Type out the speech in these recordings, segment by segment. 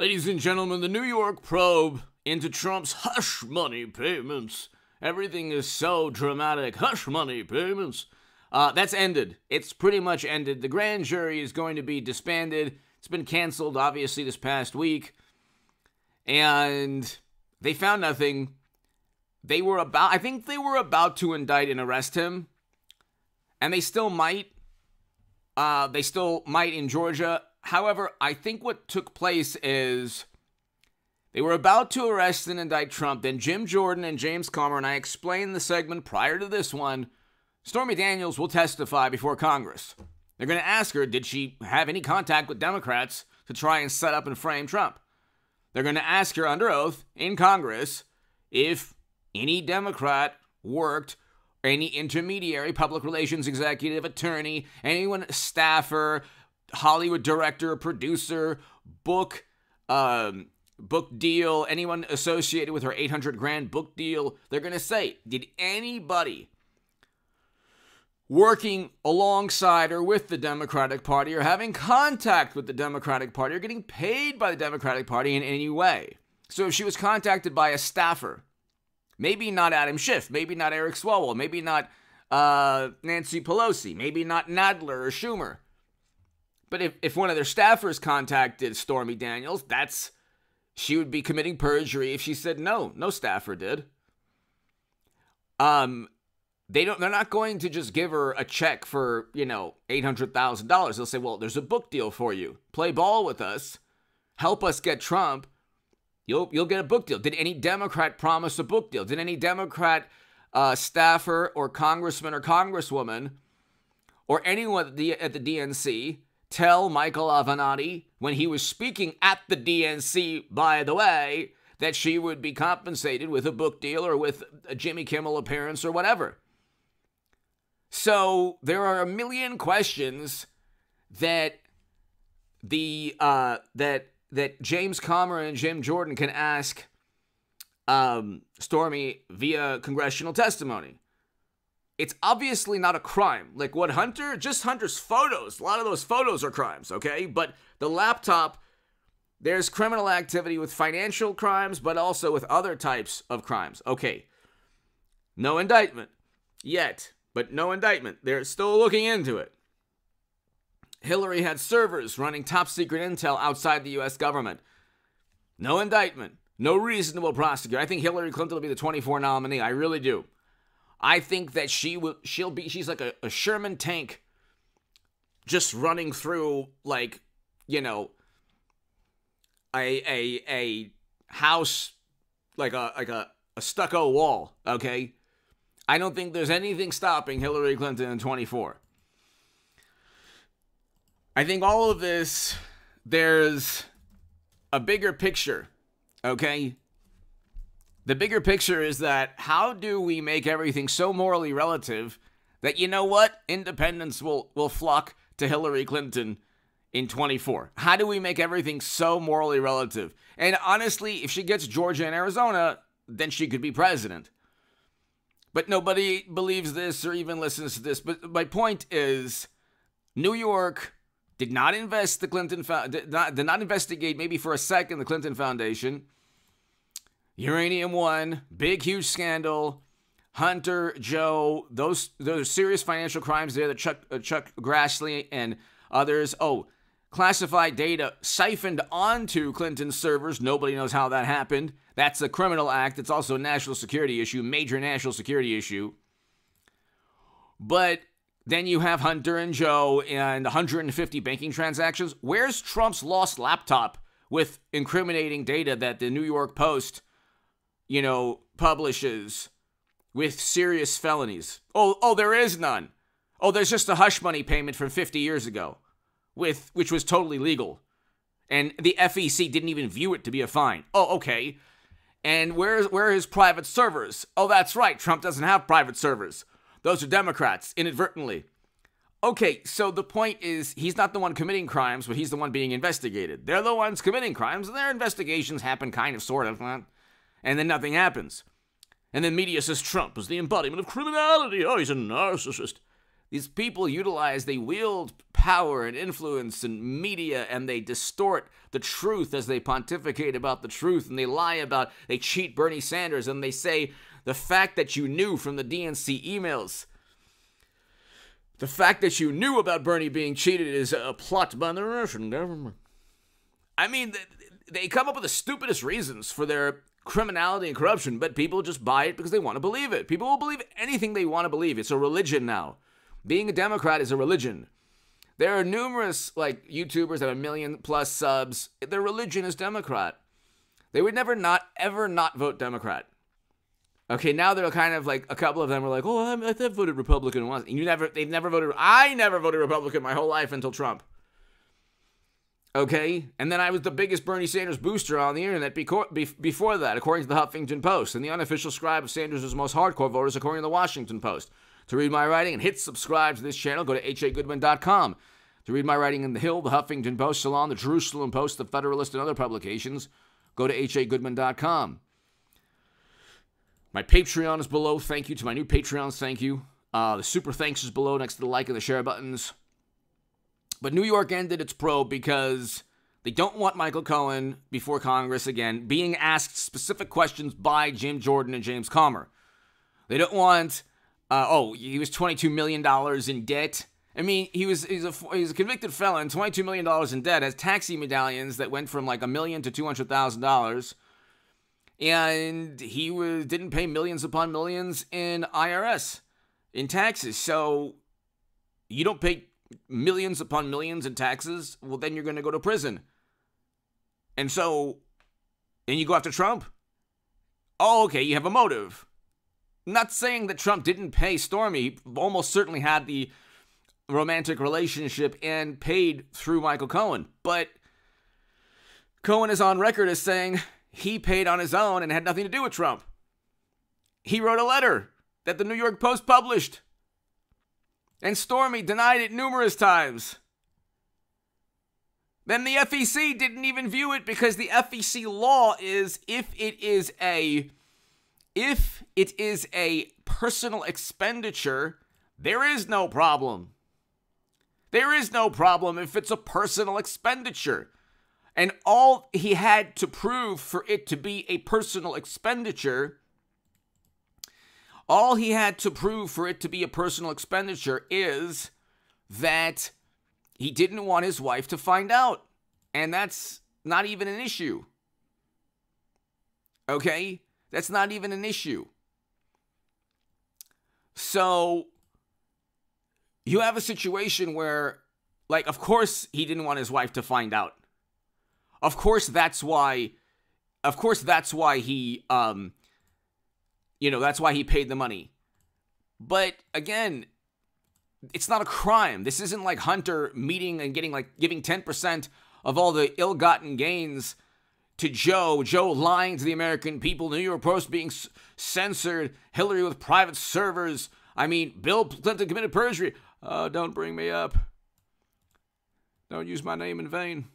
Ladies and gentlemen, the New York probe into Trump's hush money payments. Everything is so dramatic. Hush money payments. Uh, that's ended. It's pretty much ended. The grand jury is going to be disbanded. It's been canceled, obviously, this past week. And they found nothing. They were about, I think they were about to indict and arrest him. And they still might. Uh, they still might in Georgia. However, I think what took place is they were about to arrest and indict Trump. Then Jim Jordan and James Comer, and I explained the segment prior to this one. Stormy Daniels will testify before Congress. They're going to ask her, did she have any contact with Democrats to try and set up and frame Trump? They're going to ask her under oath in Congress if any Democrat worked, any intermediary, public relations executive, attorney, anyone, staffer, Hollywood director, producer, book, um, book deal, anyone associated with her 800 grand book deal, they're going to say, did anybody working alongside or with the Democratic Party or having contact with the Democratic Party or getting paid by the Democratic Party in any way? So if she was contacted by a staffer, maybe not Adam Schiff, maybe not Eric Swalwell, maybe not uh, Nancy Pelosi, maybe not Nadler or Schumer, but if, if one of their staffers contacted Stormy Daniels, that's she would be committing perjury if she said no, no staffer did. Um they don't they're not going to just give her a check for, you know, $800,000. They'll say, "Well, there's a book deal for you. Play ball with us. Help us get Trump. You'll you'll get a book deal." Did any Democrat promise a book deal? Did any Democrat uh, staffer or congressman or congresswoman or anyone at the, at the DNC tell Michael Avenatti when he was speaking at the DNC, by the way, that she would be compensated with a book deal or with a Jimmy Kimmel appearance or whatever. So there are a million questions that the uh, that that James Comer and Jim Jordan can ask um, Stormy via congressional testimony it's obviously not a crime. Like what Hunter, just Hunter's photos. A lot of those photos are crimes, okay? But the laptop, there's criminal activity with financial crimes, but also with other types of crimes. Okay. No indictment yet, but no indictment. They're still looking into it. Hillary had servers running top secret intel outside the US government. No indictment. No reasonable prosecutor. I think Hillary Clinton will be the 24 nominee. I really do. I think that she will she'll be she's like a, a Sherman tank just running through like, you know, a a a house like a like a, a stucco wall, okay? I don't think there's anything stopping Hillary Clinton in 24. I think all of this there's a bigger picture, okay? The bigger picture is that how do we make everything so morally relative that you know what? Independents will will flock to Hillary Clinton in 24. How do we make everything so morally relative? And honestly, if she gets Georgia and Arizona, then she could be president. But nobody believes this or even listens to this. But my point is New York did not invest the Clinton did not, did not investigate maybe for a second the Clinton Foundation. Uranium One, big, huge scandal. Hunter, Joe, those those serious financial crimes there that Chuck uh, Chuck Grassley and others. Oh, classified data siphoned onto Clinton's servers. Nobody knows how that happened. That's a criminal act. It's also a national security issue, major national security issue. But then you have Hunter and Joe and 150 banking transactions. Where's Trump's lost laptop with incriminating data that the New York Post you know, publishes with serious felonies. Oh, oh, there is none. Oh, there's just a hush money payment from 50 years ago, with which was totally legal, and the FEC didn't even view it to be a fine. Oh, okay. And where's where are his private servers? Oh, that's right. Trump doesn't have private servers. Those are Democrats inadvertently. Okay, so the point is he's not the one committing crimes, but he's the one being investigated. They're the ones committing crimes, and their investigations happen kind of sort of and then nothing happens. And then media says Trump is the embodiment of criminality. Oh, he's a narcissist. These people utilize, they wield power and influence and media and they distort the truth as they pontificate about the truth and they lie about they cheat Bernie Sanders and they say the fact that you knew from the DNC emails the fact that you knew about Bernie being cheated is a plot by the Russian government. I mean, they come up with the stupidest reasons for their criminality and corruption, but people just buy it because they want to believe it. People will believe anything they want to believe. It's a religion now. Being a Democrat is a religion. There are numerous like YouTubers that have a million plus subs. Their religion is Democrat. They would never not ever not vote Democrat. Okay, now they're kind of like a couple of them are like, "Oh, I, I voted Republican once." And you never, they've never voted. I never voted Republican my whole life until Trump. Okay, and then I was the biggest Bernie Sanders booster on the internet before that, according to the Huffington Post, and the unofficial scribe of Sanders' most hardcore voters, according to the Washington Post. To read my writing and hit subscribe to this channel, go to hagoodman.com. To read my writing in The Hill, the Huffington Post, Salon, the Jerusalem Post, the Federalist, and other publications, go to hagoodman.com. My Patreon is below. Thank you to my new Patreons. Thank you. Uh, the super thanks is below next to the like and the share buttons. But New York ended its probe because they don't want Michael Cohen before Congress again being asked specific questions by Jim Jordan and James Comer. They don't want, uh, oh, he was $22 million in debt. I mean, he was he's a he's a convicted felon, twenty two million dollars in debt, has taxi medallions that went from like a million to two hundred thousand dollars and he was didn't pay millions upon millions in IRS in taxes. So you don't pay millions upon millions in taxes, well then you're going to go to prison. And so and you go after Trump? Oh, okay, you have a motive. Not saying that Trump didn't pay Stormy. He almost certainly had the romantic relationship and paid through Michael Cohen. But Cohen is on record as saying he paid on his own and had nothing to do with Trump. He wrote a letter that the New York Post published. And Stormy denied it numerous times. Then the FEC didn't even view it because the FEC law is if it is a if it is a personal expenditure, there is no problem. There is no problem if it's a personal expenditure. And all he had to prove for it to be a personal expenditure, all he had to prove for it to be a personal expenditure is that he didn't want his wife to find out. And that's not even an issue. Okay? That's not even an issue. So you have a situation where, like, of course, he didn't want his wife to find out. Of course, that's why. Of course, that's why he, um, you know, that's why he paid the money. But again, it's not a crime. This isn't like Hunter meeting and getting like giving 10% of all the ill gotten gains to Joe, Joe lying to the American people, New York Post being censored, Hillary with private servers. I mean, Bill Clinton committed perjury. Oh, don't bring me up. Don't use my name in vain.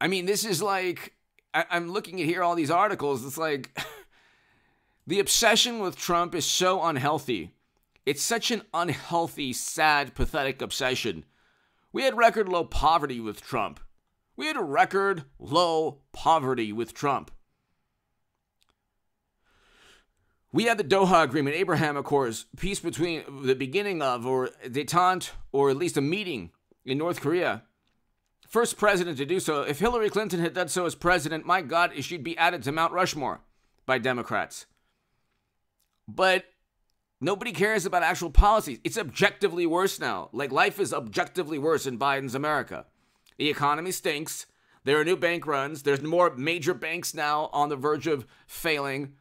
I mean, this is like I, am looking at here all these articles. It's like the obsession with Trump is so unhealthy. It's such an unhealthy, sad, pathetic obsession. We had record low poverty with Trump. We had a record low poverty with Trump. We had the Doha Agreement, Abraham Accords, peace between the beginning of, or detente, or at least a meeting in North Korea First president to do so. If Hillary Clinton had done so as president, my God, she'd be added to Mount Rushmore by Democrats. But nobody cares about actual policies. It's objectively worse now. Like life is objectively worse in Biden's America. The economy stinks. There are new bank runs. There's more major banks now on the verge of failing.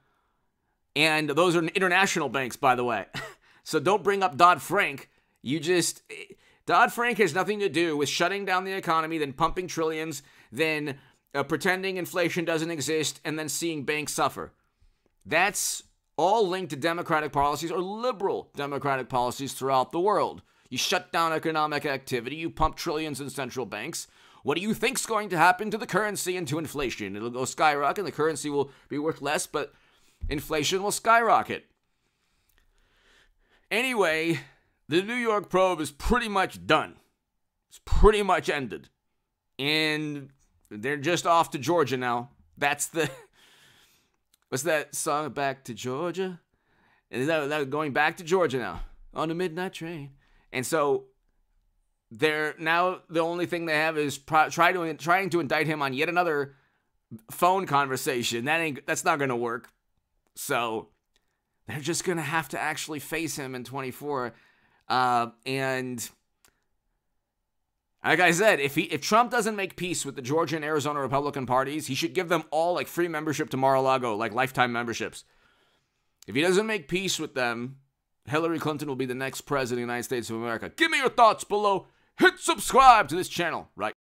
And those are international banks, by the way. so don't bring up Dodd Frank. You just Dodd Frank has nothing to do with shutting down the economy, then pumping trillions, then uh, pretending inflation doesn't exist, and then seeing banks suffer. That's all linked to democratic policies or liberal democratic policies throughout the world. You shut down economic activity, you pump trillions in central banks. What do you think's going to happen to the currency and to inflation? It'll go skyrocket, and the currency will be worth less, but inflation will skyrocket. Anyway, the New York probe is pretty much done. It's pretty much ended. And they're just off to Georgia now. That's the. What's that song? Back to Georgia? Is that, that going back to Georgia now? On a midnight train. And so they're now the only thing they have is pro- try to, trying to indict him on yet another phone conversation. That ain't that's not gonna work. So they're just gonna have to actually face him in 24. Uh, and like I said, if he if Trump doesn't make peace with the Georgia and Arizona Republican parties, he should give them all like free membership to Mar-a-Lago, like lifetime memberships. If he doesn't make peace with them, Hillary Clinton will be the next president of the United States of America. Give me your thoughts below. Hit subscribe to this channel right